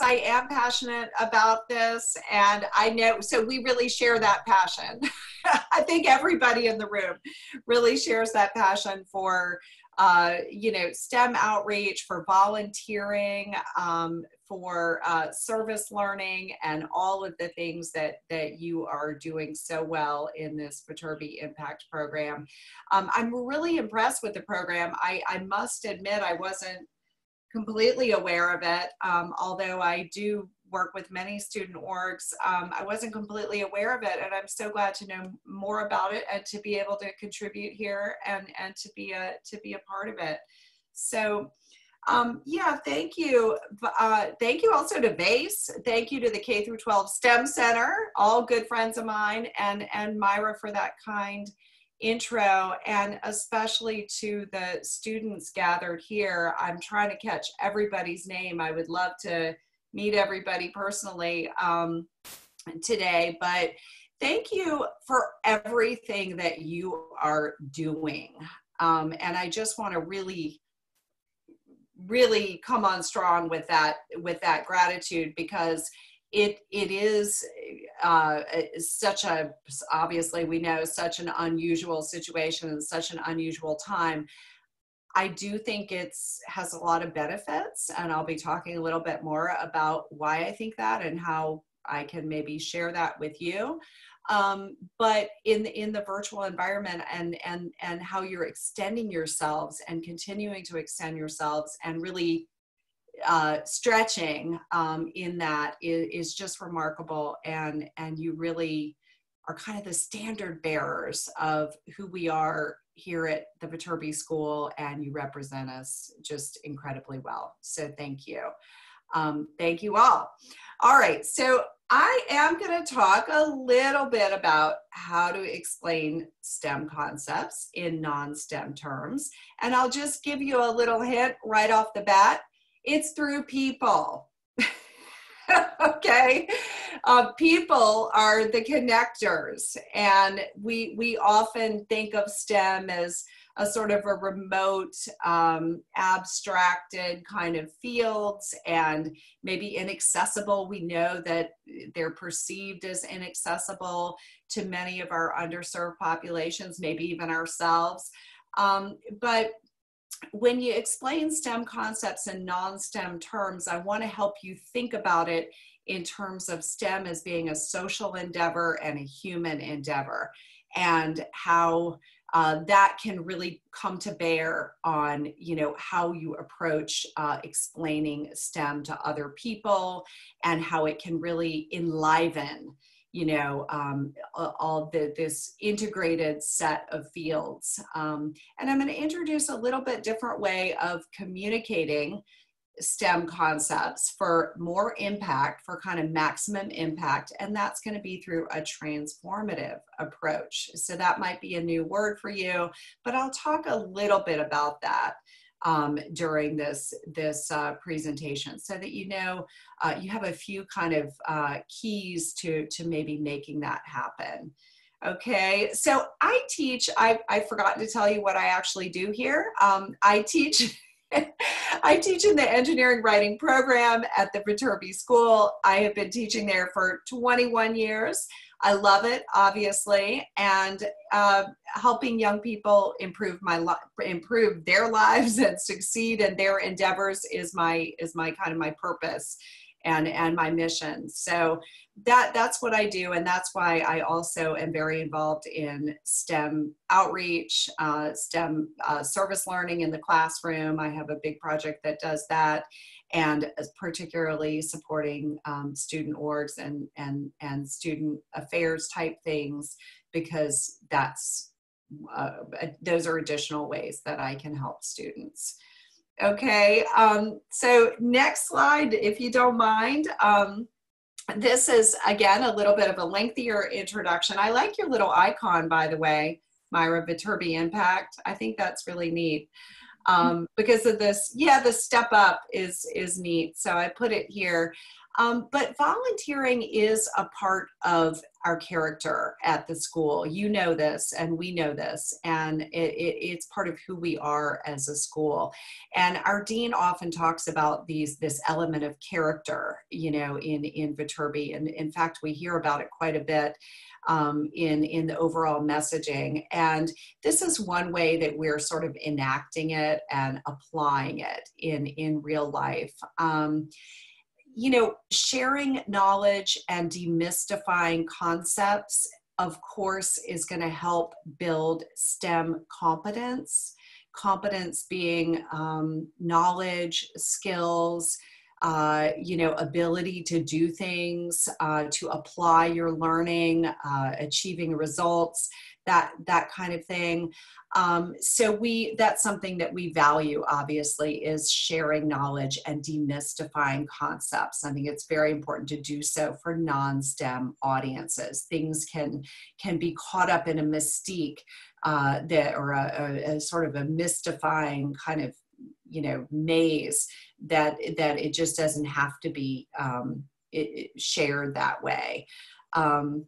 I am passionate about this, and I know, so we really share that passion. I think everybody in the room really shares that passion for, uh, you know, STEM outreach, for volunteering, um, for uh, service learning, and all of the things that that you are doing so well in this Viterbi Impact program. Um, I'm really impressed with the program. I, I must admit, I wasn't completely aware of it. Um, although I do work with many student orgs, um, I wasn't completely aware of it, and I'm so glad to know more about it and to be able to contribute here and and to be a to be a part of it. So. Um, yeah, thank you. Uh, thank you also to VASE. Thank you to the K through 12 STEM Center, all good friends of mine, and and Myra for that kind intro and especially to the students gathered here. I'm trying to catch everybody's name. I would love to meet everybody personally um, today, but thank you for everything that you are doing. Um, and I just want to really really come on strong with that with that gratitude because it it is uh, such a obviously we know such an unusual situation and such an unusual time. I do think it's has a lot of benefits, and I'll be talking a little bit more about why I think that and how I can maybe share that with you. Um, but in the, in the virtual environment and and and how you're extending yourselves and continuing to extend yourselves and really uh, stretching um, in that is, is, just remarkable and and you really are kind of the standard bearers of who we are here at the Viterbi School and you represent us just incredibly well. So thank you. Um, thank you all. All right, so I am going to talk a little bit about how to explain STEM concepts in non-STEM terms. And I'll just give you a little hint right off the bat it's through people. okay? Uh, people are the connectors. And we we often think of stem as a sort of a remote um, abstracted kind of fields and maybe inaccessible. We know that they're perceived as inaccessible to many of our underserved populations maybe even ourselves. Um, but when you explain STEM concepts in non-STEM terms, I want to help you think about it in terms of STEM as being a social endeavor and a human endeavor, and how uh, that can really come to bear on you know how you approach uh, explaining STEM to other people, and how it can really enliven you know, um, all the, this integrated set of fields. Um, and I'm going to introduce a little bit different way of communicating STEM concepts for more impact, for kind of maximum impact, and that's going to be through a transformative approach. So that might be a new word for you, but I'll talk a little bit about that um, during this, this uh, presentation so that you know uh, you have a few kind of uh, keys to, to maybe making that happen. Okay, so I teach, I, I've forgotten to tell you what I actually do here. Um, I teach I teach in the engineering writing program at the Viterbi School. I have been teaching there for 21 years. I love it, obviously, and uh, helping young people improve my li- improve their lives and succeed in their endeavors is my is my kind of my purpose and and my mission. So that that's what I do, and that's why I also am very involved in STEM outreach, uh, STEM uh, service learning in the classroom. I have a big project that does that, and particularly supporting um, student orgs and, and, and student affairs type things because that's uh, those are additional ways that I can help students. Okay, um, so next slide, if you don't mind. Um, this is, again, a little bit of a lengthier introduction. I like your little icon, by the way, Myra Viterbi Impact. I think that's really neat um, because of this. Yeah, the step up is is neat. So I put it here. Um, but volunteering is a part of our character at the school. You know this, and we know this, and it, it, it's part of who we are as a school. And our dean often talks about these this element of character, you know, in in Viterbi, and in fact, we hear about it quite a bit um, in in the overall messaging. And this is one way that we're sort of enacting it and applying it in in real life. Um, you know, sharing knowledge and demystifying concepts, of course, is going to help build STEM competence. Competence being um, knowledge, skills, uh, you know, ability to do things, uh, to apply your learning, uh, achieving results, that that kind of thing. Um, so we that's something that we value. Obviously, is sharing knowledge and demystifying concepts. I think it's very important to do so for non-STEM audiences. Things can can be caught up in a mystique uh, that or a, a, a sort of a mystifying kind of you know maze that that it just doesn't have to be um, it, it shared that way. Um,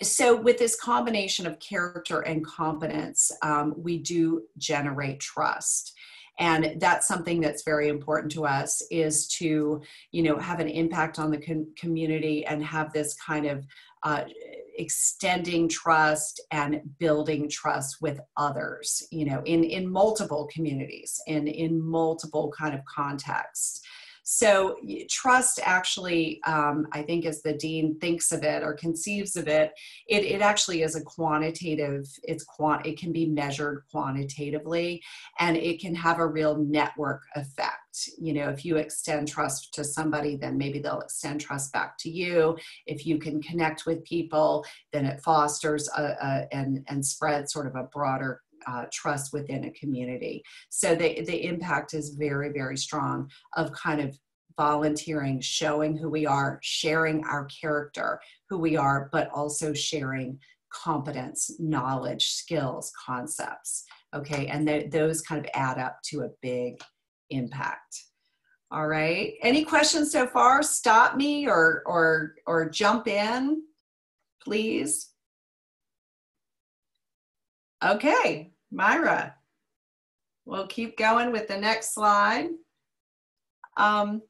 so with this combination of character and competence um, we do generate trust. And that's something that's very important to us is to you know have an impact on the com- community and have this kind of uh, extending trust and building trust with others you know in in multiple communities and in multiple kind of contexts so trust actually, um, I think as the dean thinks of it or conceives of it, it, it actually is a quantitative, it's quant, it can be measured quantitatively and it can have a real network effect. You know, if you extend trust to somebody, then maybe they'll extend trust back to you. If you can connect with people, then it fosters a, a, and, and spreads sort of a broader uh, trust within a community. So the, the impact is very, very strong of kind of volunteering, showing who we are, sharing our character, who we are, but also sharing competence, knowledge, skills, concepts. Okay, and th- those kind of add up to a big impact. All right. Any questions so far? Stop me or or or jump in, please. Okay, Myra. We'll keep going with the next slide. Um,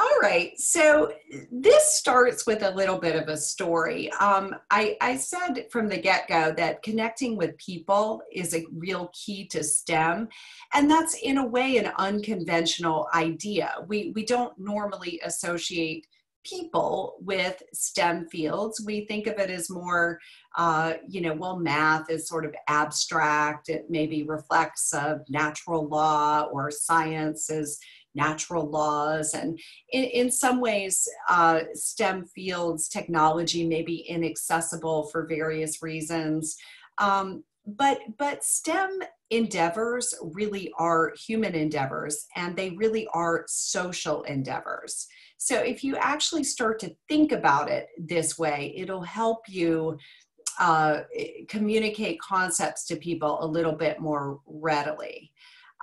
all right, so this starts with a little bit of a story. Um, I, I said from the get go that connecting with people is a real key to STEM, and that's in a way an unconventional idea. We, we don't normally associate people with STEM fields. We think of it as more, uh, you know, well, math is sort of abstract. It maybe reflects of natural law or science natural laws. And in, in some ways, uh, STEM fields, technology may be inaccessible for various reasons. Um, but but STEM endeavors really are human endeavors and they really are social endeavors. So if you actually start to think about it this way, it'll help you uh, communicate concepts to people a little bit more readily.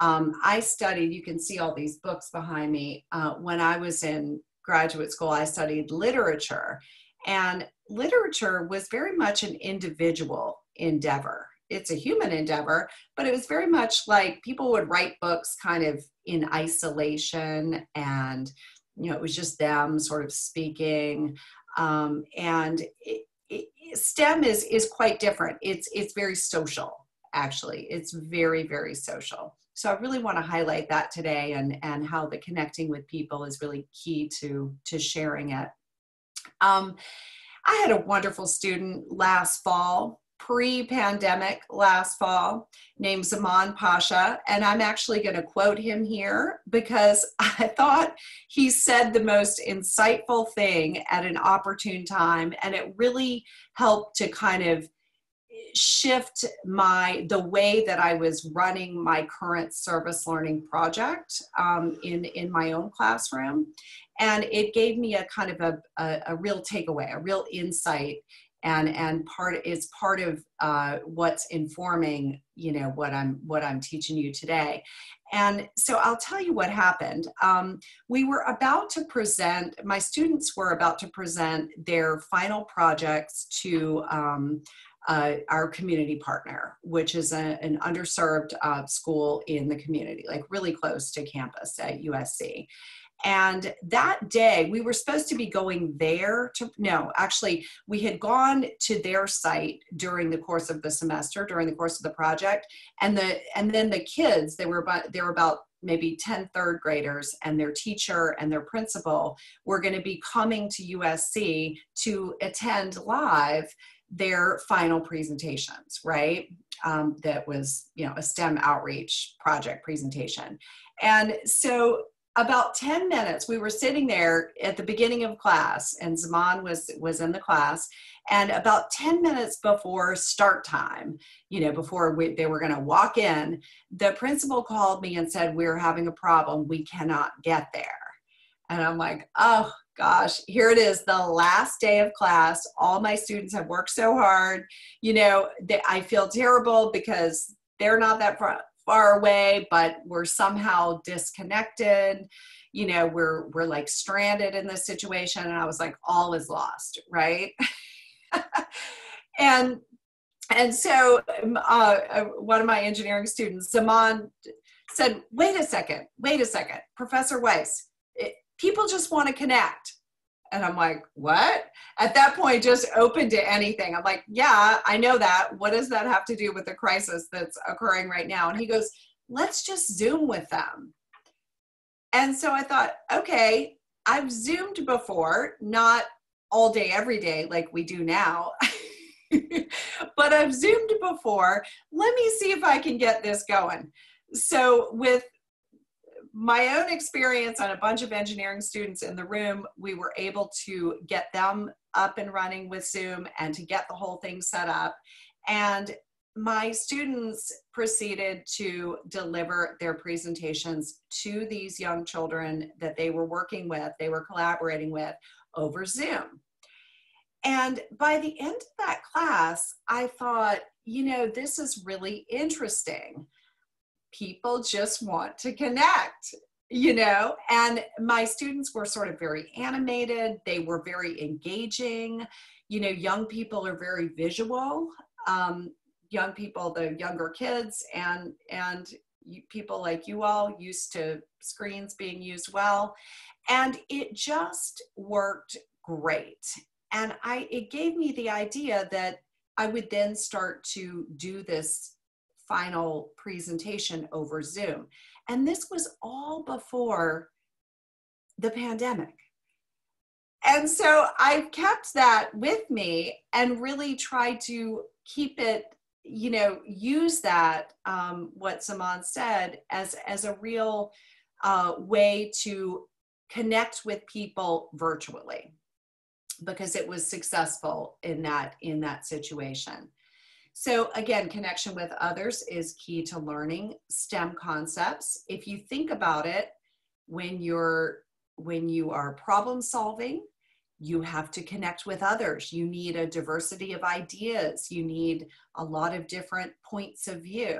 Um, I studied, you can see all these books behind me. Uh, when I was in graduate school, I studied literature, and literature was very much an individual endeavor. It's a human endeavor, but it was very much like people would write books kind of in isolation and you know it was just them sort of speaking um, and it, it, stem is is quite different. It's it's very social actually. It's very very social. So i really want to highlight that today and and how the connecting with people is really key to to sharing it. Um, i had a wonderful student last fall pre-pandemic last fall named Zaman Pasha. And I'm actually going to quote him here because I thought he said the most insightful thing at an opportune time. And it really helped to kind of shift my the way that I was running my current service learning project um, in in my own classroom. And it gave me a kind of a, a, a real takeaway a real insight and and part is part of uh, what's informing you know what i'm what i'm teaching you today and so i'll tell you what happened um, we were about to present my students were about to present their final projects to um, uh, our community partner, which is a, an underserved uh, school in the community, like really close to campus at USC. And that day, we were supposed to be going there to, no, actually, we had gone to their site during the course of the semester, during the course of the project. And the, and then the kids, they were about, they were about maybe 10 third graders and their teacher and their principal were going to be coming to USC to attend live their final presentations, right? Um, that was, you know, a STEM outreach project presentation. And so about 10 minutes we were sitting there at the beginning of class and zaman was was in the class and about 10 minutes before start time you know before we, they were going to walk in the principal called me and said we're having a problem. We cannot get there. And i'm like oh gosh here it is the last day of class. All my students have worked so hard. You know they, i feel terrible because they're not that far, away but we're somehow disconnected. You know we're we're like stranded in this situation and i was like all is lost right? And and so um, uh, uh, one of my engineering students zaman said wait a second wait a second. Professor weiss it, people just want to connect and I'm like, what? At that point, just open to anything. I'm like, yeah, I know that. What does that have to do with the crisis that's occurring right now? And he goes, let's just Zoom with them. And so I thought, okay, I've Zoomed before, not all day, every day like we do now. but I've Zoomed before. Let me see if I can get this going. So, with my own experience on a bunch of engineering students in the room, we were able to get them up and running with Zoom and to get the whole thing set up. And my students proceeded to deliver their presentations to these young children that they were working with, they were collaborating with over Zoom. And by the end of that class, I thought, you know, this is really interesting people just want to connect you know? And my students were sort of very animated. They were very engaging. You know young people are very visual. Um, young people the younger kids and and you, people like you all used to screens being used well. And it just worked great. And i it gave me the idea that i would then start to do this final presentation over Zoom. And this was all before the pandemic. And so I've kept that with me and really tried to keep it, you know, use that, um, what Zaman said, as, as a real uh, way to connect with people virtually because it was successful in that in that situation so again, connection with others is key to learning STEM concepts. If you think about it, when you're when you are problem solving, you have to connect with others. You need a diversity of ideas. You need a lot of different points of view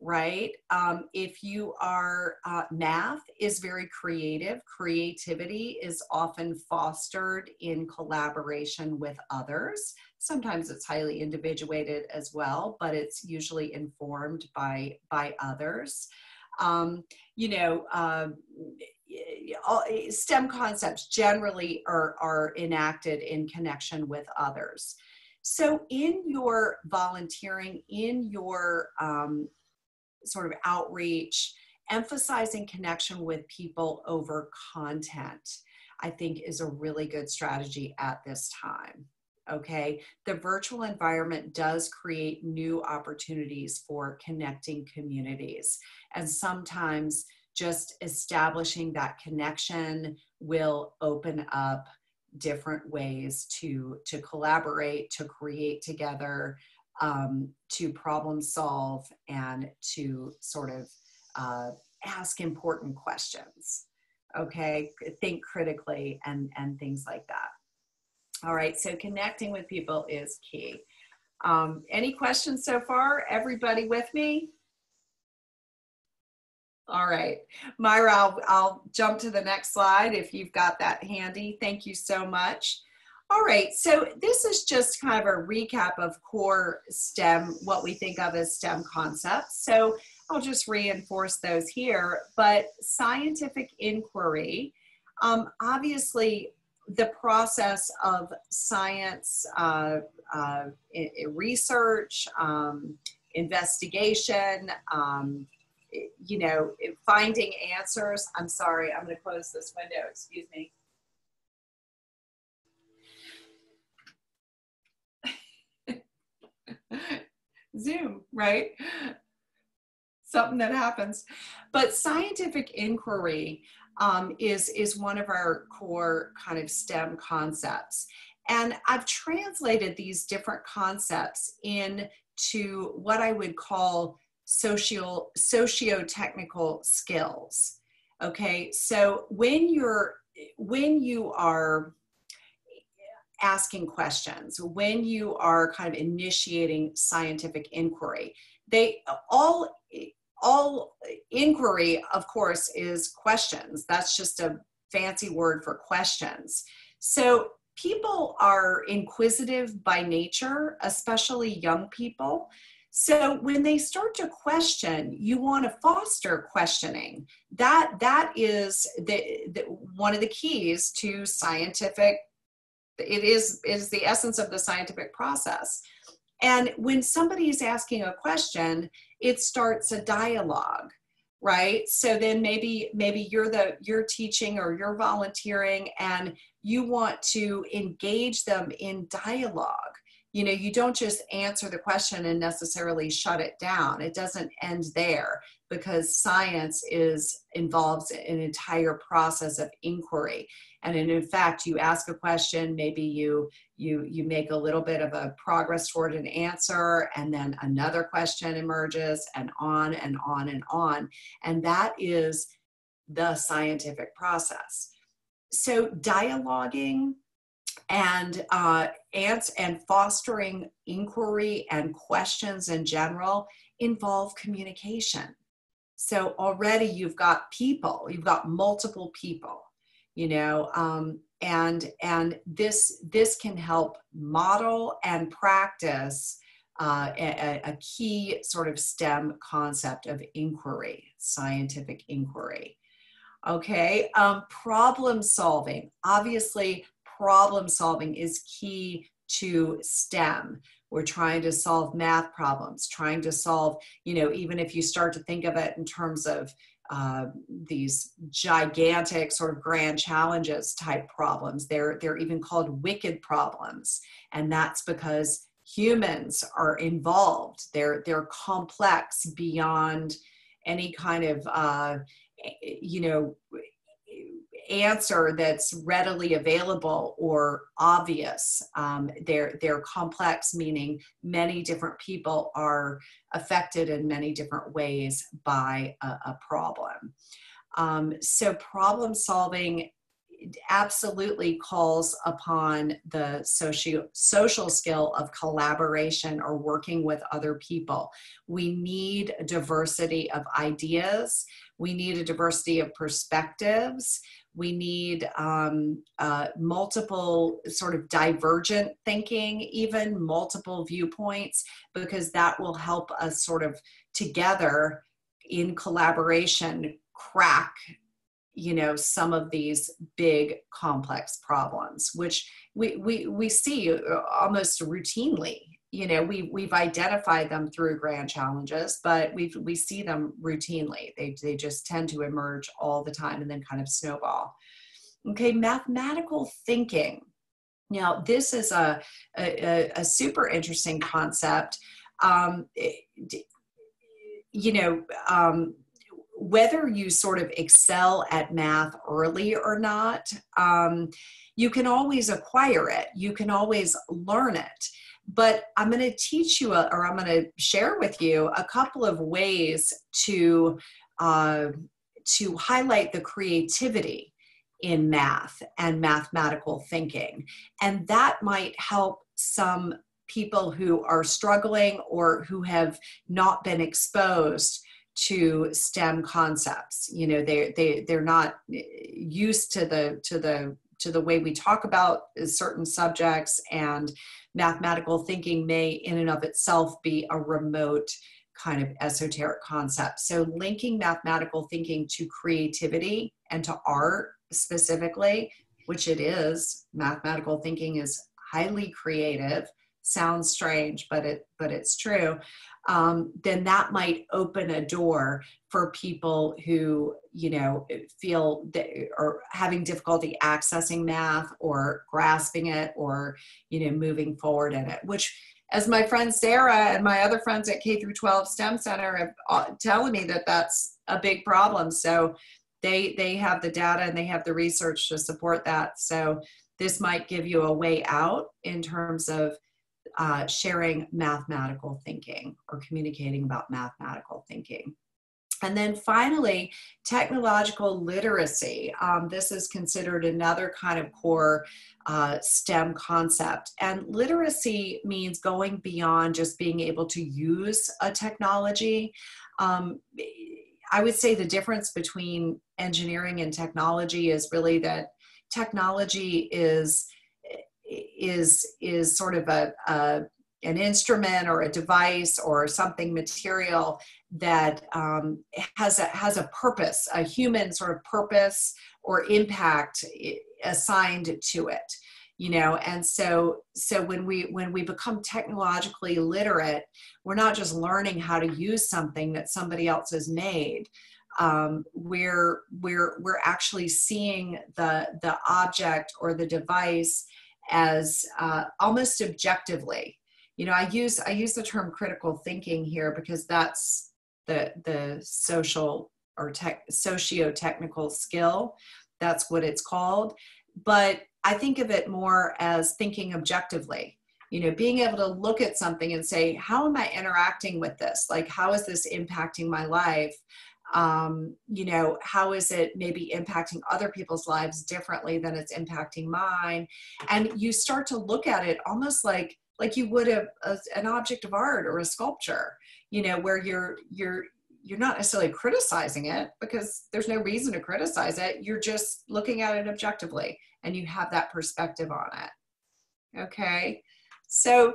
right? Um, if you are, uh, math is very creative. Creativity is often fostered in collaboration with others. Sometimes it's highly individuated as well, but it's usually informed by, by others. Um, you know, uh, STEM concepts generally are, are enacted in connection with others. So, in your volunteering, in your um, sort of outreach, emphasizing connection with people over content, I think is a really good strategy at this time. Okay, the virtual environment does create new opportunities for connecting communities, and sometimes just establishing that connection will open up different ways to to collaborate to create together um, to problem solve and to sort of uh, ask important questions okay think critically and and things like that All right, so connecting with people is key. Um, any questions so far? Everybody with me? All right, Myra, I'll, I'll jump to the next slide if you've got that handy. Thank you so much. All right, so this is just kind of a recap of core STEM, what we think of as STEM concepts. So I'll just reinforce those here, but scientific inquiry, um, obviously the process of science uh, uh, research, um, investigation, um, you know, finding answers. I'm sorry, I'm going to close this window, excuse me. Zoom, right? Something that happens. But scientific inquiry um, is, is one of our core kind of STEM concepts. And I've translated these different concepts into what I would call social socio-technical skills. Okay, so when you're when you are asking questions, when you are kind of initiating scientific inquiry, they all all inquiry, of course, is questions. That's just a fancy word for questions. So people are inquisitive by nature, especially young people. So when they start to question, you want to foster questioning. That that is the, the one of the keys to scientific it is is the essence of the scientific process. And when somebody is asking a question it starts a dialogue right? So then maybe maybe you're the you're teaching or you're volunteering and you want to engage them in dialogue you know you don't just answer the question and necessarily shut it down. It doesn't end there because science is involves an entire process of inquiry. And in fact you ask a question maybe you you you make a little bit of a progress toward an answer and then another question emerges and on and on and on. And that is the scientific process. So dialoguing and uh, ants and fostering inquiry and questions in general involve communication so already you've got people you've got multiple people you know um, and and this this can help model and practice uh, a, a, key sort of STEM concept of inquiry, scientific inquiry. Okay, um, problem solving. Obviously, problem solving is key to STEM. We're trying to solve math problems, trying to solve, you know, even if you start to think of it in terms of uh, these gigantic sort of grand challenges type problems. They're, they're even called wicked problems. And that's because humans are involved. They're, they're complex beyond any kind of, uh, you know, answer that's readily available or obvious. Um, they're, they're complex, meaning many different people are affected in many different ways by a, a problem. Um, so problem solving absolutely calls upon the socio- social skill of collaboration or working with other people. We need a diversity of ideas. We need a diversity of perspectives we need um, uh, multiple sort of divergent thinking even multiple viewpoints because that will help us sort of together in collaboration crack you know some of these big complex problems which we we, we see uh, almost routinely. You know we we've identified them through grand challenges but we we see them routinely. They they just tend to emerge all the time and then kind of snowball. Okay mathematical thinking. Now this is a a, a super interesting concept. Um, you know um, whether you sort of excel at math early or not um, you can always acquire it you can always learn it but I'm going to teach you, a, or I'm going to share with you a couple of ways to uh, to highlight the creativity in math and mathematical thinking. And that might help some people who are struggling or who have not been exposed to STEM concepts. You know, they they they're not used to the to the to the way we talk about certain subjects and mathematical thinking may in and of itself be a remote kind of esoteric concept. So linking mathematical thinking to creativity and to art specifically, which it is, mathematical thinking is highly creative sounds strange but it but it's true um, then that might open a door for people who you know feel they are having difficulty accessing math or grasping it or you know moving forward in it which as my friend sarah and my other friends at k through 12 stem center have uh, telling me that that's a big problem. So they they have the data and they have the research to support that. So this might give you a way out in terms of uh, sharing mathematical thinking or communicating about mathematical thinking. And then finally, technological literacy. Um, this is considered another kind of core uh, STEM concept. And literacy means going beyond just being able to use a technology. Um, I would say the difference between engineering and technology is really that technology is is is sort of a, a an instrument or a device or something material that um, has a has a purpose, a human sort of purpose or impact assigned to it you know? And so so when we when we become technologically literate we're not just learning how to use something that somebody else has made. Um, we're we're we're actually seeing the the object or the device as uh, almost objectively. You know, I use I use the term critical thinking here because that's the the social or tech socio-technical skill. That's what it's called. But I think of it more as thinking objectively. You know, being able to look at something and say, how am I interacting with this? Like, how is this impacting my life? Um, you know how is it maybe impacting other people's lives differently than it's impacting mine? And you start to look at it almost like like you would a, a, an object of art or a sculpture you know where you're you're you're not necessarily criticizing it because there's no reason to criticize it. You're just looking at it objectively and you have that perspective on it. Okay? So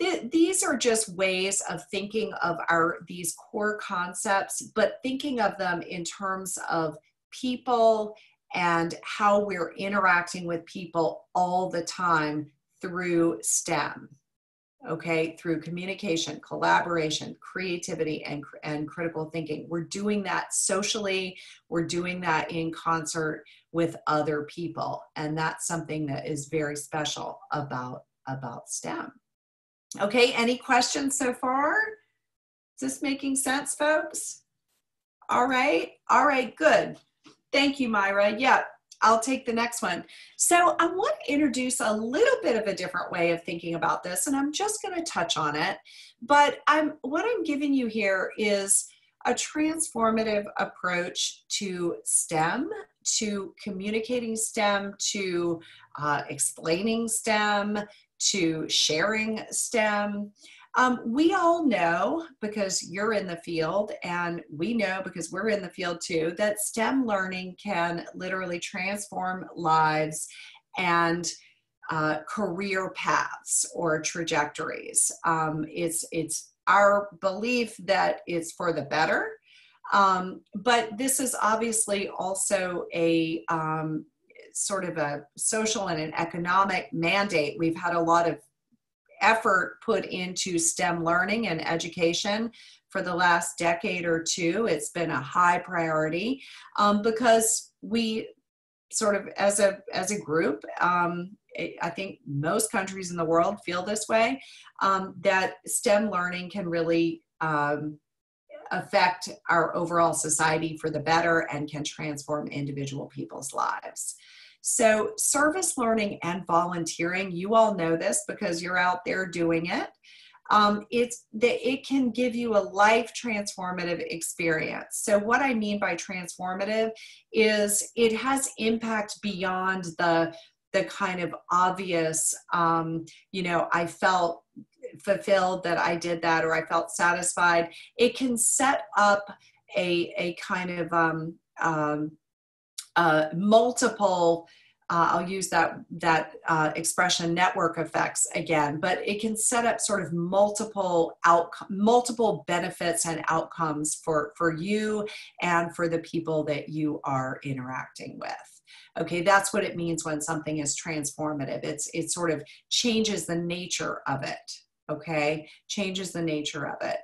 th- these are just ways of thinking of our these core concepts but thinking of them in terms of people and how we're interacting with people all the time through STEM. Okay, through communication, collaboration, creativity, and, and critical thinking. We're doing that socially, we're doing that in concert with other people. And that's something that is very special about, about STEM. Okay, any questions so far? Is this making sense, folks? All right, all right, good. Thank you, Myra. Yeah, I'll take the next one. So I want to introduce a little bit of a different way of thinking about this, and I'm just going to touch on it. But I'm what I'm giving you here is a transformative approach to STEM, to communicating STEM, to uh, explaining STEM, to sharing STEM. Um, we all know because you're in the field, and we know because we're in the field too, that STEM learning can literally transform lives and uh, career paths or trajectories. Um, it's it's our belief that it's for the better, um, but this is obviously also a um, sort of a social and an economic mandate. We've had a lot of effort put into STEM learning and education for the last decade or two. It's been a high priority um, because we sort of as a as a group um, i think most countries in the world feel this way um, that stem learning can really um, affect our overall society for the better and can transform individual people's lives so, service learning and volunteering, you all know this because you're out there doing it. um, it's that it can give you a life transformative experience. So what I mean by transformative is it has impact beyond the the kind of obvious, um, you know, I felt fulfilled that I did that or I felt satisfied. It can set up a a kind of um, um, uh, multiple uh, I'll use that that uh, expression network effects again, but it can set up sort of multiple out multiple benefits and outcomes for for you and for the people that you are interacting with. Okay, that's what it means when something is transformative. It's it sort of changes the nature of it. Okay, changes the nature of it.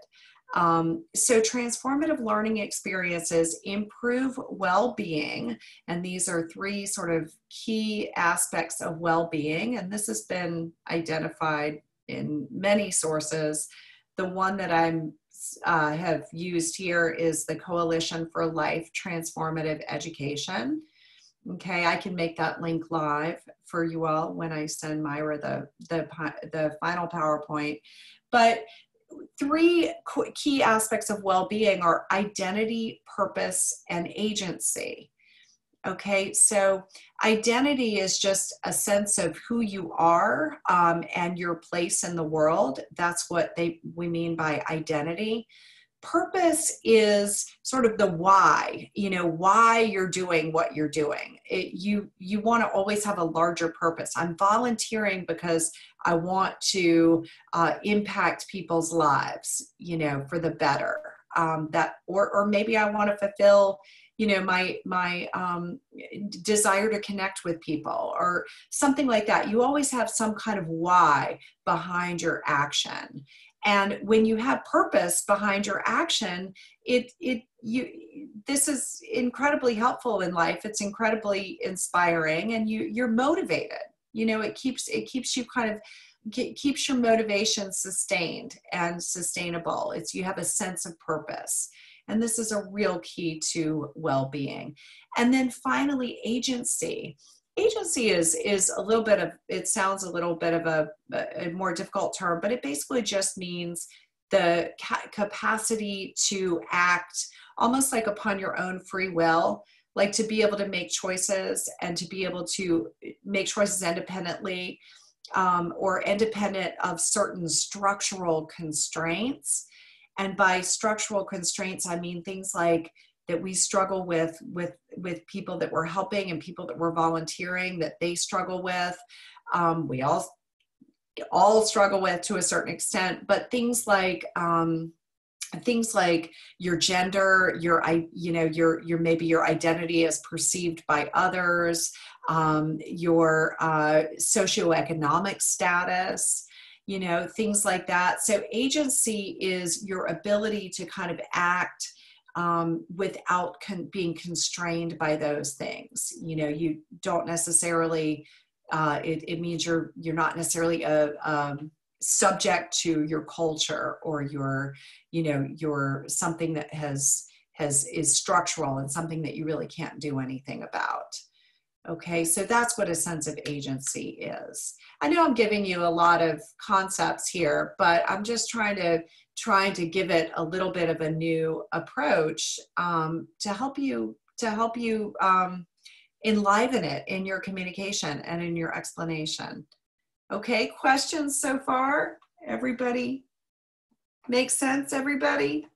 Um, so, transformative learning experiences improve well being, and these are three sort of key aspects of well being, and this has been identified in many sources. The one that I'm uh, have used here is the Coalition for Life Transformative Education. Okay, I can make that link live for you all when I send Myra the the the final PowerPoint. But three key aspects of well-being are identity purpose and agency. Okay so identity is just a sense of who you are um, and your place in the world. That's what they we mean by identity purpose is sort of the why you know why you're doing what you're doing. It, you you want to always have a larger purpose. I'm volunteering because i want to uh, impact people's lives you know for the better. Um, that or or maybe i want to fulfill you know my my um, desire to connect with people or something like that. You always have some kind of why behind your action and when you have purpose behind your action it it you this is incredibly helpful in life. It's incredibly inspiring and you you're motivated. You know it keeps it keeps you kind of keeps your motivation sustained and sustainable. It's you have a sense of purpose. And this is a real key to well-being. And then finally agency agency is is a little bit of it sounds a little bit of a, a more difficult term but it basically just means the ca- capacity to act almost like upon your own free will like to be able to make choices and to be able to make choices independently um, or independent of certain structural constraints. And by structural constraints i mean things like that we struggle with with with people that we're helping and people that we're volunteering that they struggle with. Um, we all all struggle with to a certain extent but things like um, things like your gender your i you know your your maybe your identity as perceived by others um, your uh, socioeconomic status you know things like that. So agency is your ability to kind of act um, without con- being constrained by those things. You know, you don't necessarily. Uh, it, it means you're you're not necessarily a um, subject to your culture or your you know your something that has has is structural and something that you really can't do anything about. Okay, so that's what a sense of agency is. I know I'm giving you a lot of concepts here, but I'm just trying to trying to give it a little bit of a new approach um, to help you to help you um, enliven it in your communication and in your explanation. Okay, questions so far? Everybody make sense, everybody?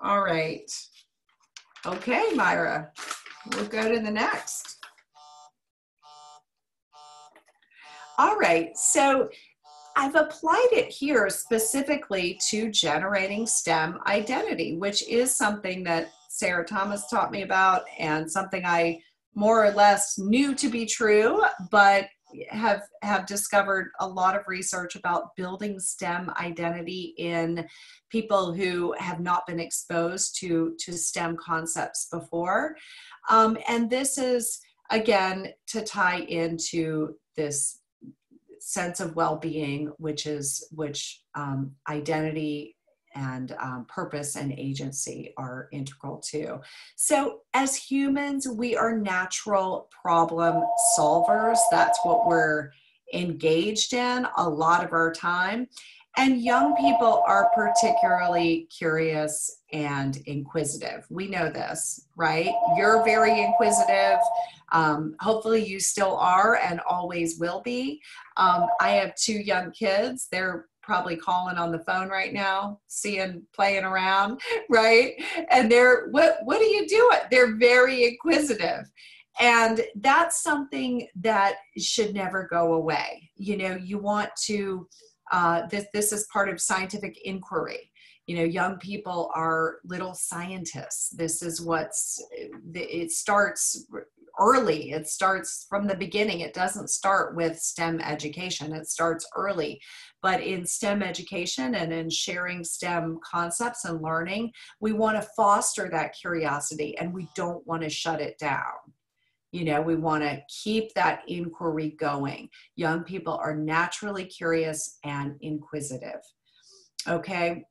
All right. Okay, Myra, we'll go to the next. All right, so I've applied it here specifically to generating STEM identity, which is something that Sarah Thomas taught me about and something I more or less knew to be true, but have have discovered a lot of research about building STEM identity in people who have not been exposed to to STEM concepts before, um, and this is again to tie into this sense of well-being which is which um, identity and um, purpose and agency are integral to so as humans we are natural problem solvers that's what we're engaged in a lot of our time And young people are particularly curious and inquisitive. We know this, right? You're very inquisitive. Um, hopefully, you still are and always will be. Um, I have two young kids. They're probably calling on the phone right now, seeing playing around, right? And they're what what are you doing? They're very inquisitive. And that's something that should never go away. You know, you want to uh, this this is part of scientific inquiry. You know, young people are little scientists. This is what's it starts early. It starts from the beginning. It doesn't start with STEM education. It starts early. But in STEM education and in sharing STEM concepts and learning, we want to foster that curiosity and we don't want to shut it down. You know, we want to keep that inquiry going. Young people are naturally curious and inquisitive. Okay.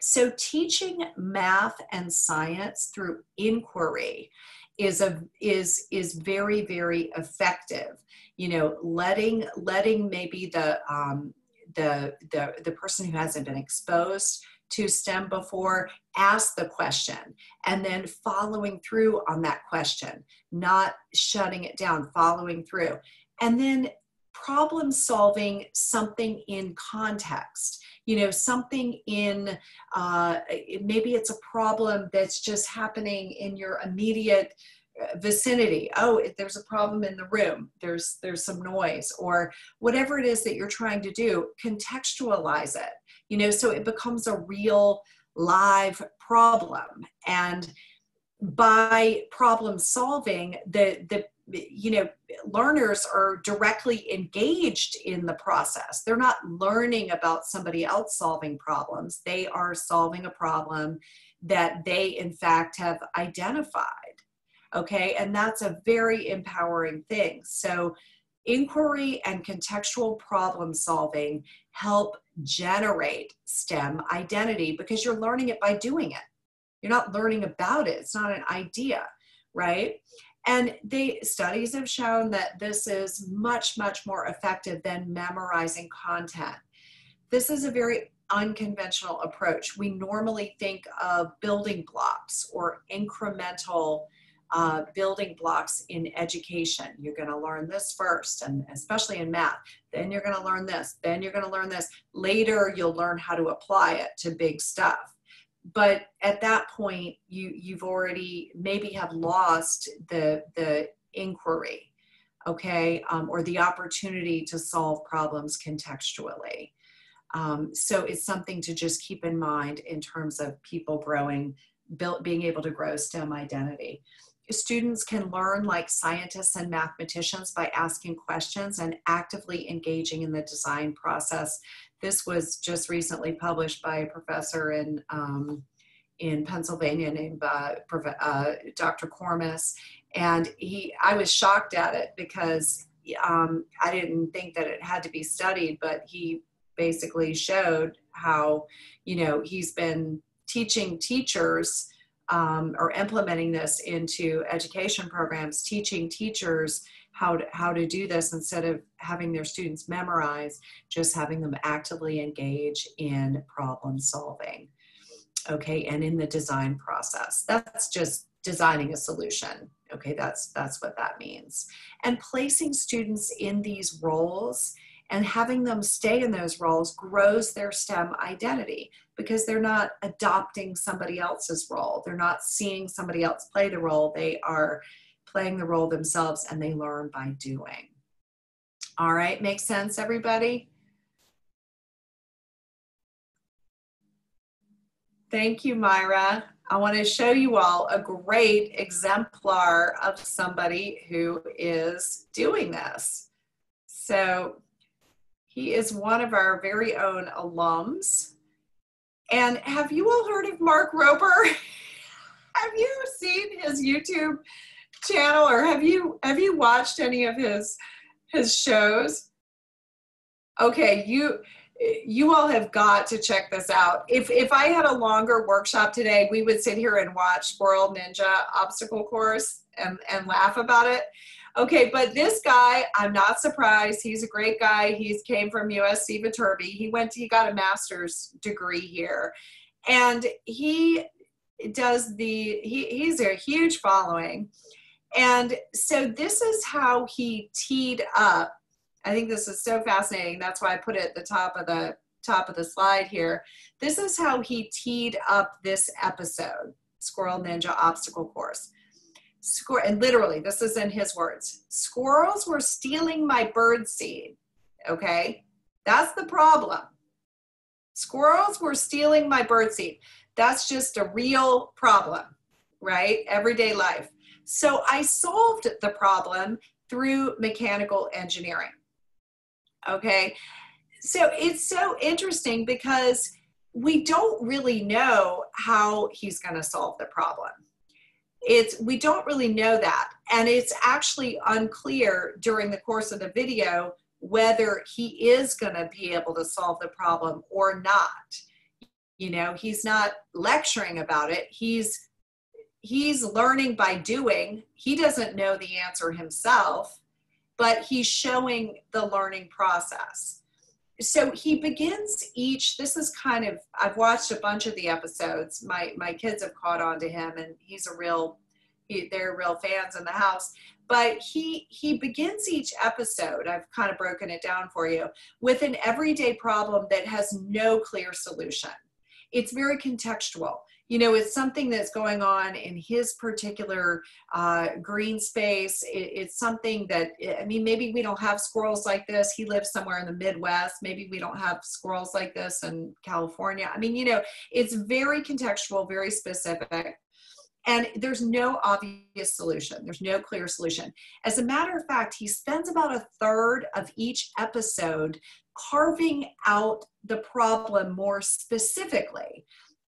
So, teaching math and science through inquiry is a is is very very effective you know letting letting maybe the um, the, the, the person who hasn't been exposed to STEM before, ask the question and then following through on that question, not shutting it down, following through. And then problem solving something in context you know something in uh, maybe it's a problem that's just happening in your immediate vicinity. Oh there's a problem in the room. There's there's some noise or whatever it is that you're trying to do contextualize it. You know so it becomes a real live problem. And by problem solving the the you know learners are directly engaged in the process they're not learning about somebody else solving problems they are solving a problem that they in fact have identified Okay, and that's a very empowering thing. So, inquiry and contextual problem solving help generate STEM identity because you're learning it by doing it. You're not learning about it, it's not an idea, right? And the studies have shown that this is much, much more effective than memorizing content. This is a very unconventional approach. We normally think of building blocks or incremental uh, building blocks in education. You're going to learn this first, and especially in math. Then you're going to learn this. Then you're going to learn this. Later, you'll learn how to apply it to big stuff. But at that point, you you've already maybe have lost the the inquiry, okay, um, or the opportunity to solve problems contextually. Um, so it's something to just keep in mind in terms of people growing, built, being able to grow STEM identity students can learn like scientists and mathematicians by asking questions and actively engaging in the design process. This was just recently published by a professor in, um, in Pennsylvania named uh, uh, Dr. Cormis, And he, I was shocked at it because um, I didn't think that it had to be studied, but he basically showed how, you know, he's been teaching teachers um, or implementing this into education programs, teaching teachers how to, how to do this instead of having their students memorize, just having them actively engage in problem solving. Okay, and in the design process. That's just designing a solution. Okay, that's that's what that means. And placing students in these roles and having them stay in those roles grows their STEM identity because they're not adopting somebody else's role. They're not seeing somebody else play the role. They are playing the role themselves and they learn by doing. All right, makes sense, everybody? Thank you, Myra. I want to show you all a great exemplar of somebody who is doing this. So he is one of our very own alums. And have you all heard of Mark Rober? have you seen his YouTube channel or have you have you watched any of his his shows? Okay, you you all have got to check this out. If if I had a longer workshop today, we would sit here and watch Squirrel Ninja Obstacle Course and, and laugh about it. Okay, but this guy, I'm not surprised. He's a great guy. He's came from USC Viterbi. He went, he got a master's degree here, and he does the. He, he's a huge following, and so this is how he teed up. I think this is so fascinating. That's why I put it at the top of the top of the slide here. This is how he teed up this episode, Squirrel Ninja Obstacle Course. Squirrel, and literally, this is in his words. Squirrels were stealing my bird seed. Okay, that's the problem. Squirrels were stealing my bird seed. That's just a real problem, right? Everyday life. So I solved the problem through mechanical engineering. Okay, so it's so interesting because we don't really know how he's going to solve the problem. It's we don't really know that. And it's actually unclear during the course of the video whether he is going to be able to solve the problem or not. You know he's not lecturing about it. He's he's learning by doing. He doesn't know the answer himself but he's showing the learning process. So he begins each this is kind of i've watched a bunch of the episodes. My my kids have caught on to him and he's a real he, they're real fans in the house. But he he begins each episode i've kind of broken it down for you with an everyday problem that has no clear solution. It's very contextual you know it's something that's going on in his particular uh, green space. It, it's something that i mean maybe we don't have squirrels like this. He lives somewhere in the midwest. Maybe we don't have squirrels like this in california. I mean you know it's very contextual very specific and there's no obvious solution. There's no clear solution. As a matter of fact he spends about a third of each episode carving out the problem more specifically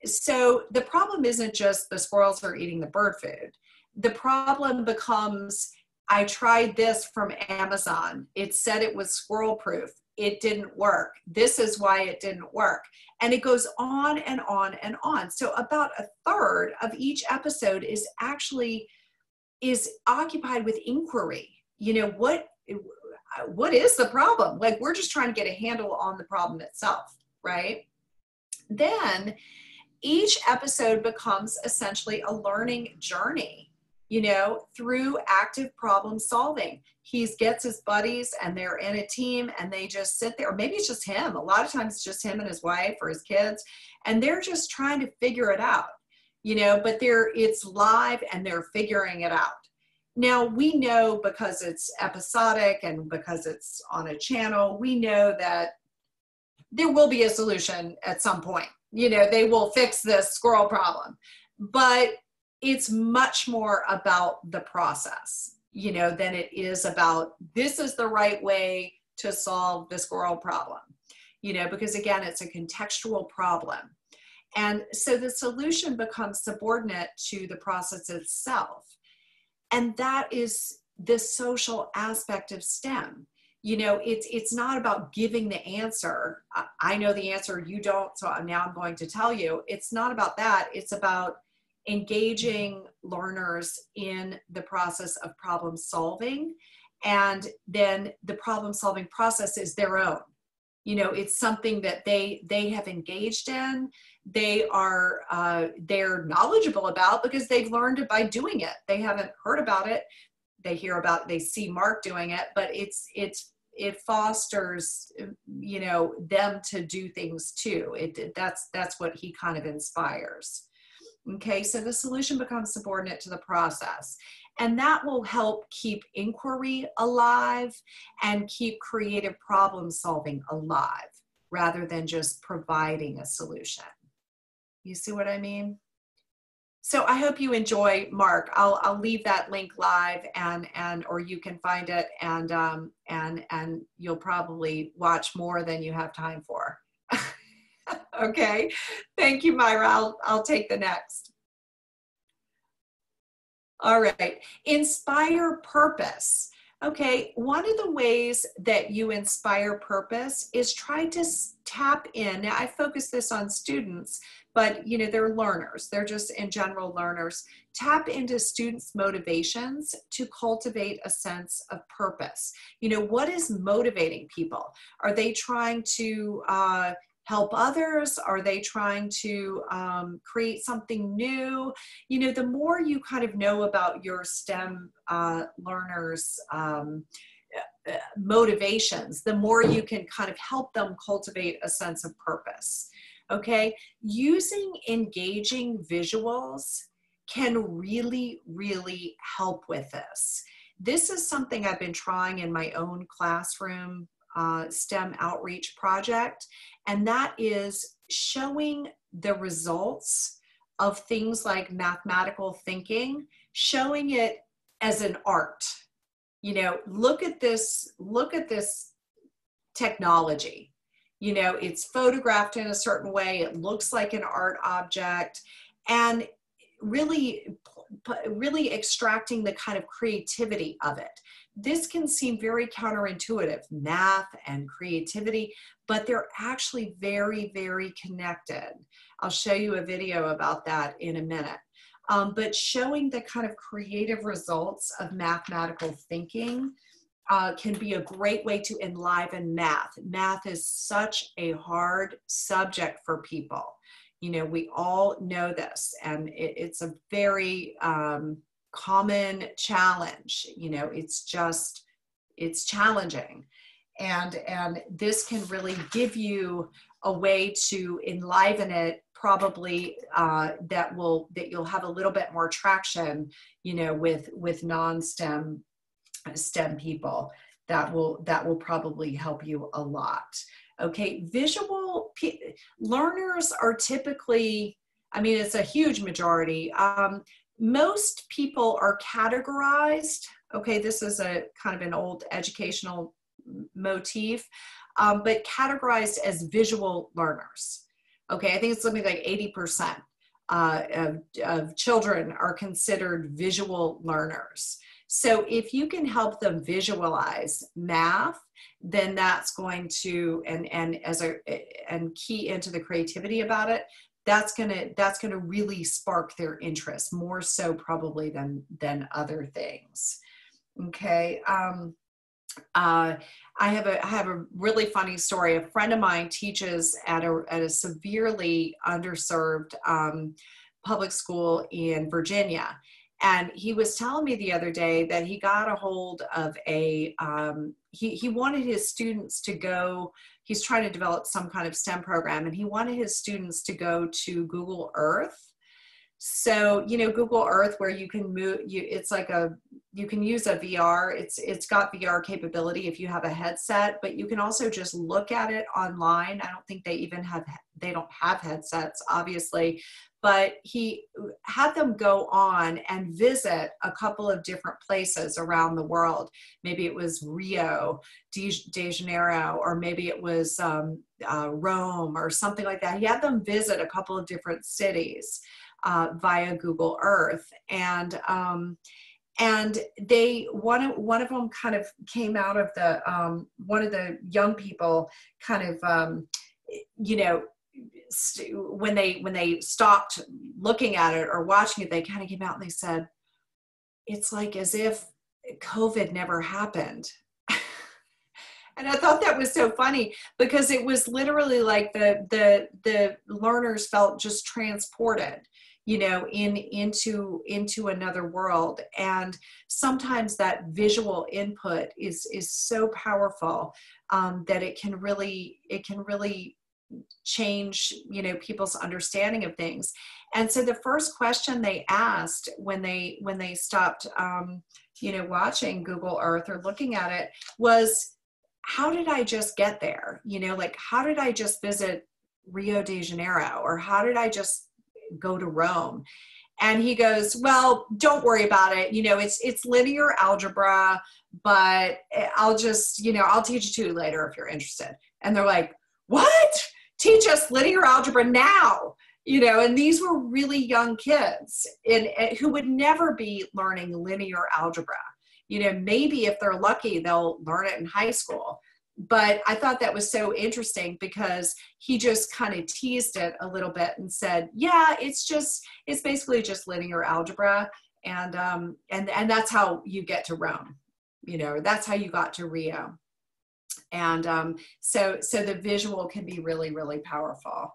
so the problem isn't just the squirrels are eating the bird food. The problem becomes I tried this from Amazon. It said it was squirrel proof. It didn't work. This is why it didn't work. And it goes on and on and on. So about a third of each episode is actually is occupied with inquiry. You know, what what is the problem? Like we're just trying to get a handle on the problem itself, right? Then each episode becomes essentially a learning journey you know through active problem solving. He gets his buddies and they're in a team and they just sit there maybe it's just him. A lot of times it's just him and his wife or his kids and they're just trying to figure it out you know but they're it's live and they're figuring it out. Now we know because it's episodic and because it's on a channel we know that there will be a solution at some point you know they will fix this squirrel problem. But it's much more about the process you know than it is about this is the right way to solve the squirrel problem you know because again it's a contextual problem. And so the solution becomes subordinate to the process itself. And that is the social aspect of stem you know it's it's not about giving the answer. I know the answer you don't so now i'm going to tell you. It's not about that. It's about engaging learners in the process of problem solving and then the problem solving process is their own. You know it's something that they they have engaged in. They are uh, they're knowledgeable about because they've learned it by doing it. They haven't heard about it they hear about they see mark doing it but it's it's it fosters you know them to do things too. It that's that's what he kind of inspires. Okay so the solution becomes subordinate to the process. And that will help keep inquiry alive and keep creative problem solving alive rather than just providing a solution. You see what i mean so I hope you enjoy Mark. I'll I'll leave that link live and and or you can find it and um and and you'll probably watch more than you have time for. okay. Thank you, Myra. I'll I'll take the next. All right. Inspire purpose. Okay, one of the ways that you inspire purpose is try to tap in. Now, I focus this on students, but you know, they're learners. They're just in general learners. Tap into students' motivations to cultivate a sense of purpose. You know, what is motivating people? Are they trying to uh, help others? Are they trying to um, create something new? You know, the more you kind of know about your STEM uh, learners, um, uh, motivations, the more you can kind of help them cultivate a sense of purpose. Okay, using engaging visuals can really, really help with this. This is something I've been trying in my own classroom uh, STEM outreach project, and that is showing the results of things like mathematical thinking, showing it as an art. You know, look at this, look at this technology. You know, it's photographed in a certain way, it looks like an art object, and really really extracting the kind of creativity of it. This can seem very counterintuitive math and creativity but they're actually very very connected. I'll show you a video about that in a minute. Um, but showing the kind of creative results of mathematical thinking uh, can be a great way to enliven math. Math is such a hard subject for people. You know, we all know this, and it, it's a very um, common challenge you know it's just it's challenging and and this can really give you a way to enliven it probably uh, that will that you'll have a little bit more traction you know with with non-stem stem people that will that will probably help you a lot okay visual learners are typically i mean it's a huge majority um, most people are categorized. Okay, this is a kind of an old educational motif, um, but categorized as visual learners. Okay, I think it's something like 80% uh, of, of children are considered visual learners. So if you can help them visualize math, then that's going to and and as a and key into the creativity about it that's gonna that's gonna really spark their interest more so probably than than other things okay um, uh, I have a I have a really funny story. A friend of mine teaches at a at a severely underserved um, public school in Virginia, and he was telling me the other day that he got a hold of a um, he he wanted his students to go he's trying to develop some kind of STEM program and he wanted his students to go to Google Earth. So, you know, Google Earth where you can move you it's like a you can use a VR. It's it's got VR capability if you have a headset, but you can also just look at it online. I don't think they even have they don't have headsets obviously, but he had them go on and visit a couple of different places around the world. Maybe it was Rio de, de Janeiro, or maybe it was um, uh, Rome or something like that. He had them visit a couple of different cities uh, via Google Earth. And um, and they one of one of them kind of came out of the um, one of the young people kind of um, you know when they when they stopped looking at it or watching it, they kind of came out and they said, "It's like as if COVID never happened." and I thought that was so funny because it was literally like the the the learners felt just transported you know in into into another world and sometimes that visual input is is so powerful um, that it can really it can really change you know people's understanding of things. And so the first question they asked when they when they stopped um, you know watching google earth or looking at it was how did i just get there? You know like how did i just visit rio de janeiro? Or how did i just go to rome? And he goes well don't worry about it. You know it's it's linear algebra but i'll just you know i'll teach you to later if you're interested. And they're like what teach us linear algebra now you know and these were really young kids and, and, who would never be learning linear algebra. You know maybe if they're lucky they'll learn it in high school. But I thought that was so interesting because he just kind of teased it a little bit and said, "Yeah, it's just it's basically just linear algebra, and um, and and that's how you get to Rome, you know, that's how you got to Rio, and um, so so the visual can be really really powerful."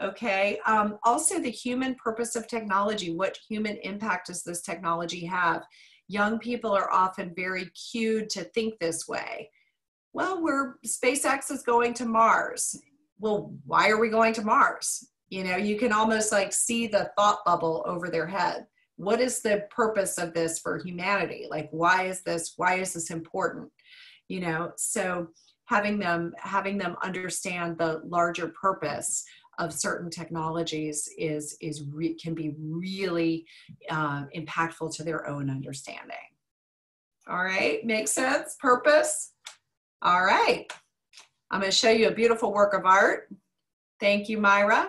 Okay. Um, also, the human purpose of technology. What human impact does this technology have? Young people are often very cued to think this way well, we're SpaceX is going to Mars. Well, why are we going to Mars? You know, you can almost like see the thought bubble over their head. What is the purpose of this for humanity? Like, why is this? Why is this important? You know, so having them having them understand the larger purpose of certain technologies is is re, can be really uh, impactful to their own understanding. All right, makes sense. Purpose. All right. I'm going to show you a beautiful work of art. Thank you, Myra.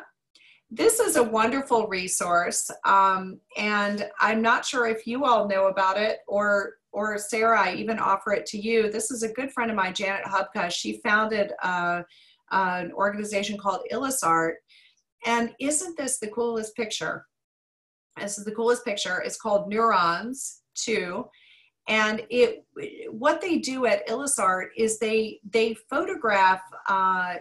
This is a wonderful resource, um, and I'm not sure if you all know about it or or Sarah, I even offer it to you. This is a good friend of mine, Janet Hubka. She founded uh, an organization called IllusArt, and isn't this the coolest picture? This is the coolest picture. It's called Neurons 2 and it what they do at IllusArt is they they photograph uh,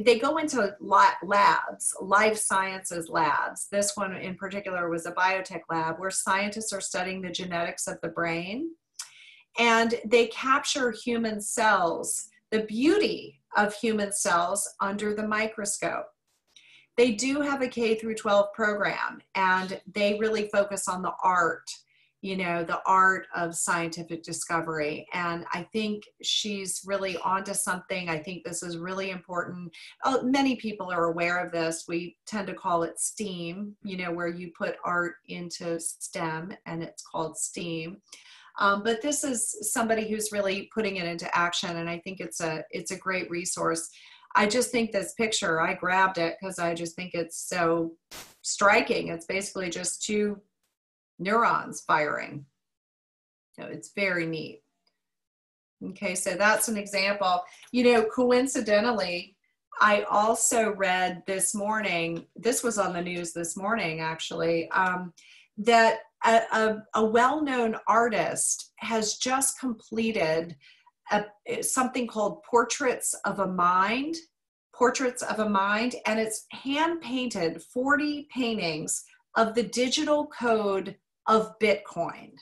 they go into labs life sciences labs this one in particular was a biotech lab where scientists are studying the genetics of the brain and they capture human cells the beauty of human cells under the microscope. They do have a K through 12 program and they really focus on the art you know the art of scientific discovery. And i think she's really onto something. I think this is really important. Oh, many people are aware of this. We tend to call it steam you know where you put art into stem and it's called steam um, but this is somebody who's really putting it into action and i think it's a it's a great resource i just think this picture i grabbed it because i just think it's so striking it's basically just two neurons firing. So it's very neat. Okay, so that's an example. You know, coincidentally, I also read this morning, this was on the news this morning actually, um, that a, a, a well known artist has just completed a, something called Portraits of a Mind. Portraits of a Mind, and it's hand painted 40 paintings of the digital code of Bitcoin.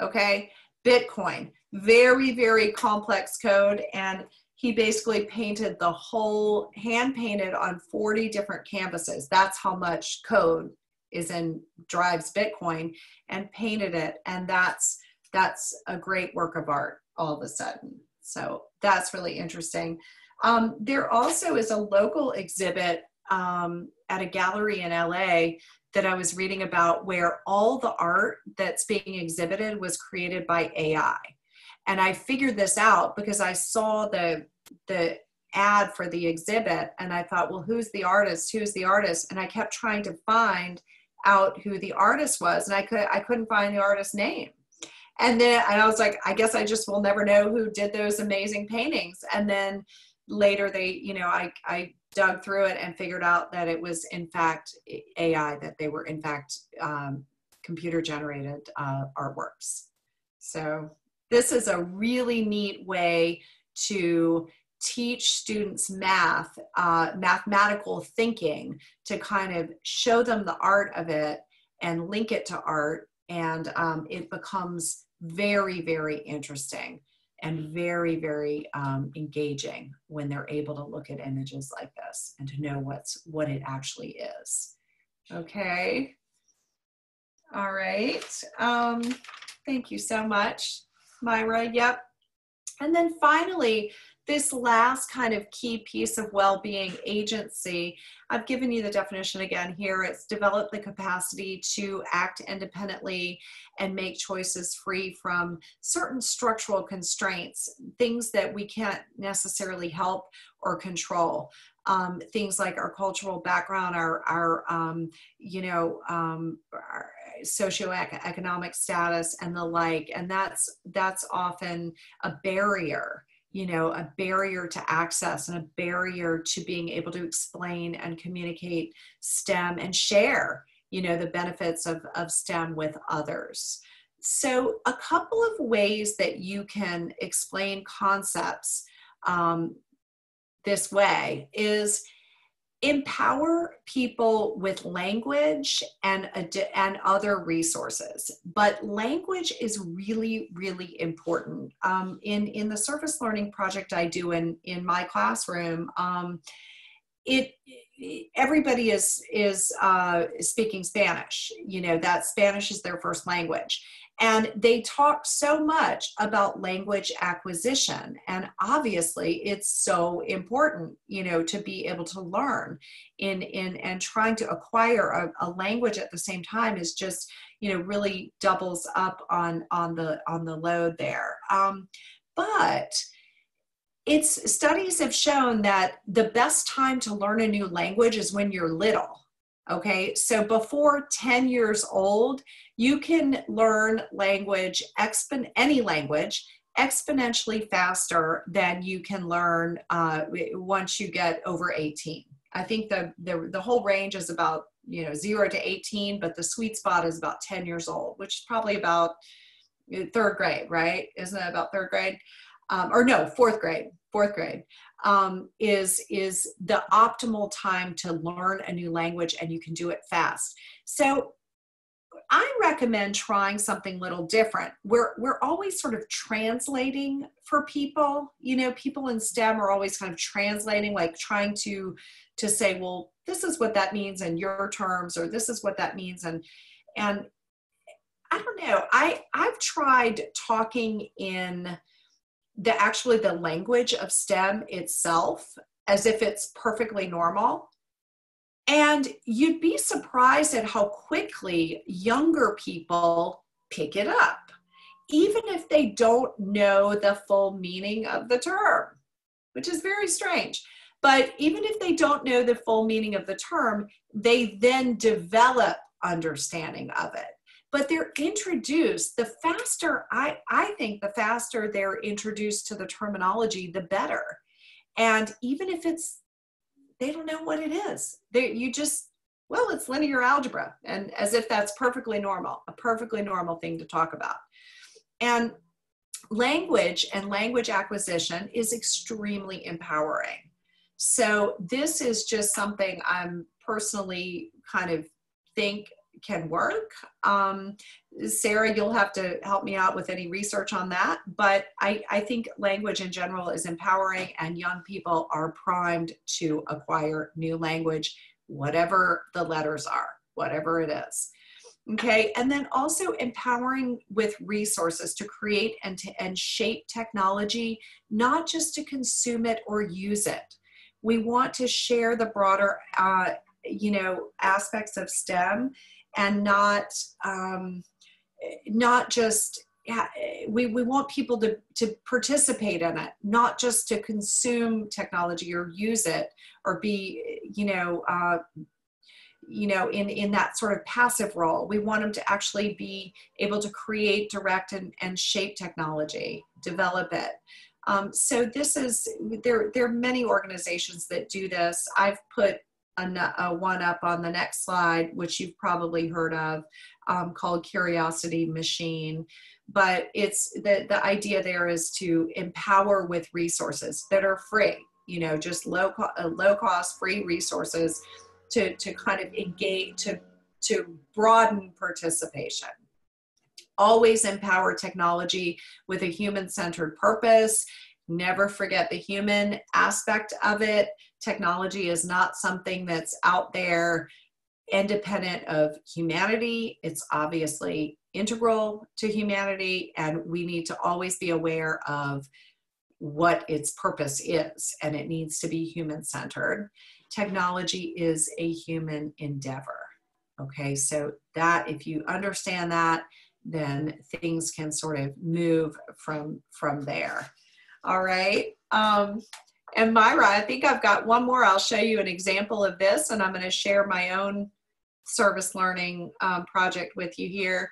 Okay, Bitcoin, very, very complex code. And he basically painted the whole, hand painted on 40 different canvases. That's how much code is in drives Bitcoin and painted it. And that's that's a great work of art all of a sudden. So that's really interesting. Um, there also is a local exhibit um, at a gallery in LA that I was reading about where all the art that's being exhibited was created by AI. And I figured this out because I saw the the ad for the exhibit and I thought, well, who's the artist? Who's the artist? And I kept trying to find out who the artist was and I could I couldn't find the artist's name. And then and I was like, I guess I just will never know who did those amazing paintings. And then later they, you know, I I dug through it and figured out that it was in fact AI, that they were in fact um, computer generated uh, artworks. So this is a really neat way to teach students math, uh, mathematical thinking, to kind of show them the art of it and link it to art, and um, it becomes very, very interesting and very, very um, engaging when they're able to look at images like this and to know what's what it actually is. Okay. All right. Um, thank you so much, Myra. Yep. And then finally, this last kind of key piece of well-being agency i've given you the definition again here. It's develop the capacity to act independently and make choices free from certain structural constraints things that we can't necessarily help or control. Um, things like our cultural background our our um, you know um, our, socioeconomic status and the like and that's that's often a barrier you know a barrier to access and a barrier to being able to explain and communicate stem and share you know the benefits of, of stem with others. So a couple of ways that you can explain concepts um, this way is empower people with language and and other resources. But language is really really important. Um, in in the service learning project i do in in my classroom um, it everybody is is uh, speaking spanish. You know that spanish is their first language and they talk so much about language acquisition. And obviously, it's so important, you know, to be able to learn in, in and trying to acquire a, a language at the same time is just, you know, really doubles up on on the on the load there. Um, but it's studies have shown that the best time to learn a new language is when you're little Okay, so before 10 years old, you can learn language, expon- any language, exponentially faster than you can learn uh, once you get over 18. I think the, the, the whole range is about you know 0 to 18, but the sweet spot is about 10 years old, which is probably about uh, third grade, right? Isn't it about third grade? Um, or no, fourth grade, fourth grade um, is is the optimal time to learn a new language and you can do it fast so I recommend trying something little different. We're we're always sort of translating for people. You know, people in STEM are always kind of translating, like trying to to say, well, this is what that means in your terms, or this is what that means, and and I don't know. I I've tried talking in the actually the language of STEM itself as if it's perfectly normal. And you'd be surprised at how quickly younger people pick it up, even if they don't know the full meaning of the term, which is very strange. But even if they don't know the full meaning of the term, they then develop understanding of it but they're introduced the faster i i think the faster they're introduced to the terminology the better. And even if it's they don't know what it is. They you just well it's linear algebra and as if that's perfectly normal a perfectly normal thing to talk about. And language and language acquisition is extremely empowering. So this is just something i'm personally kind of think can work. Um, Sarah, you'll have to help me out with any research on that. But I, I think language in general is empowering, and young people are primed to acquire new language, whatever the letters are, whatever it is. Okay, and then also empowering with resources to create and, to, and shape technology, not just to consume it or use it. We want to share the broader, uh, you know, aspects of STEM and not um, not just yeah, we, we want people to, to participate in it, not just to consume technology or use it or be, you know, uh, you know, in, in that sort of passive role. We want them to actually be able to create, direct, and, and shape technology, develop it. Um, so this is, there, there are many organizations that do this. I've put a, a one up on the next slide, which you've probably heard of, um, called Curiosity Machine. But it's the, the idea there is to empower with resources that are free, you know, just low, co- uh, low cost, free resources to, to kind of engage, to, to broaden participation. Always empower technology with a human centered purpose. Never forget the human aspect of it technology is not something that's out there independent of humanity. It's obviously integral to humanity, and we need to always be aware of what its purpose is, and it needs to be human centered. Technology is a human endeavor. Okay, so that if you understand that, then things can sort of move from from there. All right. Um, and Myra, I think I've got one more. I'll show you an example of this, and I'm going to share my own service learning um, project with you here.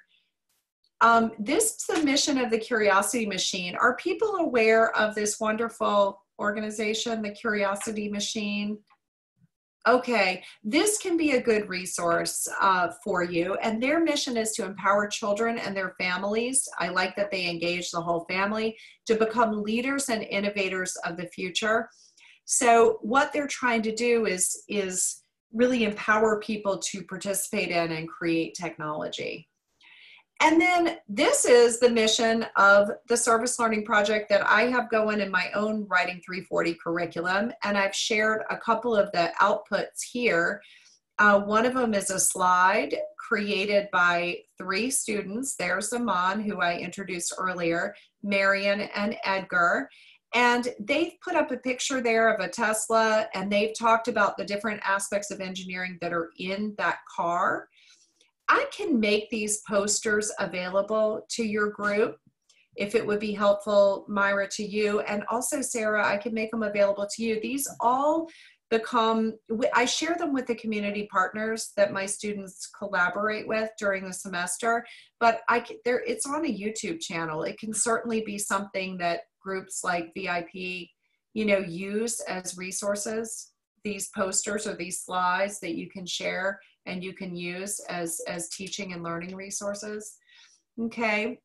Um, this submission of the Curiosity Machine. Are people aware of this wonderful organization, the Curiosity Machine? Okay, this can be a good resource uh, for you. And their mission is to empower children and their families. I like that they engage the whole family to become leaders and innovators of the future. So, what they're trying to do is, is really empower people to participate in and create technology. And then this is the mission of the service learning project that I have going in my own Writing 340 curriculum. And I've shared a couple of the outputs here. Uh, one of them is a slide created by three students. There's Aman, who I introduced earlier, Marion and Edgar. And they've put up a picture there of a Tesla and they've talked about the different aspects of engineering that are in that car. I can make these posters available to your group if it would be helpful, Myra, to you. And also, Sarah, I can make them available to you. These all become, I share them with the community partners that my students collaborate with during the semester, but I there it's on a YouTube channel. It can certainly be something that groups like VIP, you know, use as resources, these posters or these slides that you can share and you can use as, as teaching and learning resources. Okay.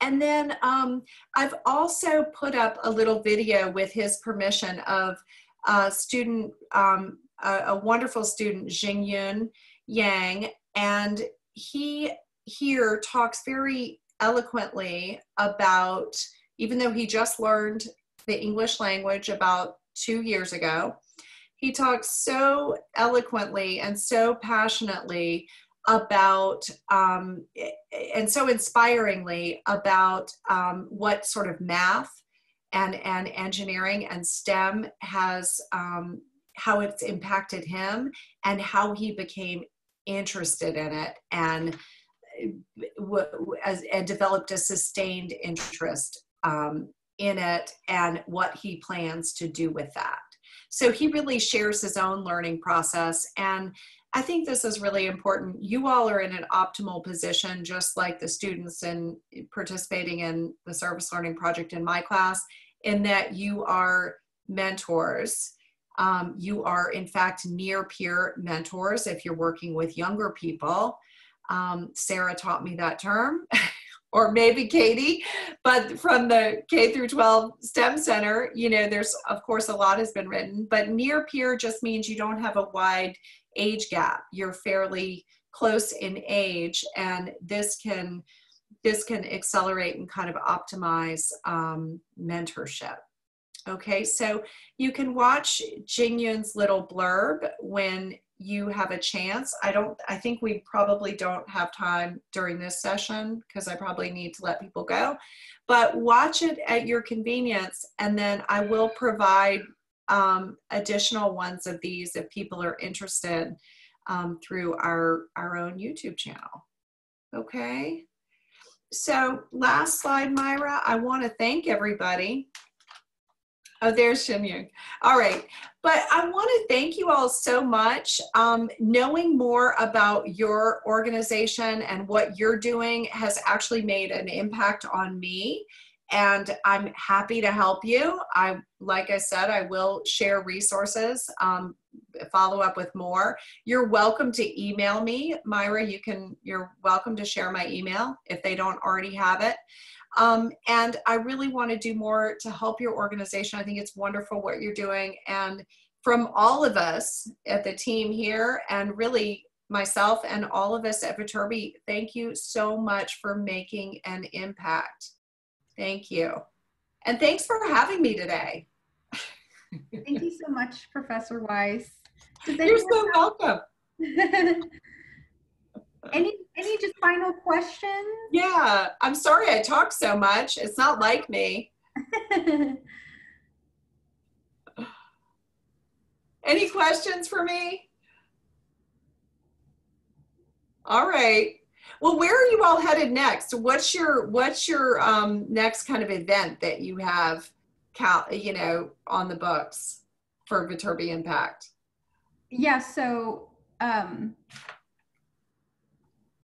And then um, I've also put up a little video with his permission of a student, um, a, a, wonderful student, Jingyun Yang, and he here talks very eloquently about, even though he just learned the English language about two years ago, he talks so eloquently and so passionately about um, and so inspiringly about um, what sort of math and, and engineering and STEM has um, how it's impacted him and how he became interested in it and as, and developed a sustained interest um, in it and what he plans to do with that. So he really shares his own learning process. And I think this is really important. You all are in an optimal position, just like the students in participating in the service learning project in my class, in that you are mentors. Um, you are, in fact, near peer mentors if you're working with younger people. Um, Sarah taught me that term. or maybe Katie, but from the K through 12 STEM Center, you know, there's of course a lot has been written, but near peer just means you don't have a wide age gap. You're fairly close in age, and this can this can accelerate and kind of optimize um, mentorship. Okay, so you can watch Jingyun's little blurb when you have a chance. I don't, I think we probably don't have time during this session because I probably need to let people go. But watch it at your convenience, and then I will provide um, additional ones of these if people are interested um, through our, our own YouTube channel. Okay. So last slide, Myra, I want to thank everybody Oh, there's Shin All right. But I want to thank you all so much. Um, knowing more about your organization and what you're doing has actually made an impact on me. And I'm happy to help you. I, like I said, I will share resources, um, follow up with more. You're welcome to email me, Myra. You can. You're welcome to share my email if they don't already have it. Um, and I really want to do more to help your organization. I think it's wonderful what you're doing. And from all of us at the team here, and really myself and all of us at Viterbi, thank you so much for making an impact. Thank you. And thanks for having me today. Thank you so much, Professor Weiss. You're so welcome. any any just final questions? Yeah, I'm sorry I talk so much. It's not like me. any questions for me? All right. Well, where are you all headed next? What's your what's your um, next kind of event that you have, cal- you know, on the books for Viterbi Impact? Yeah. So um,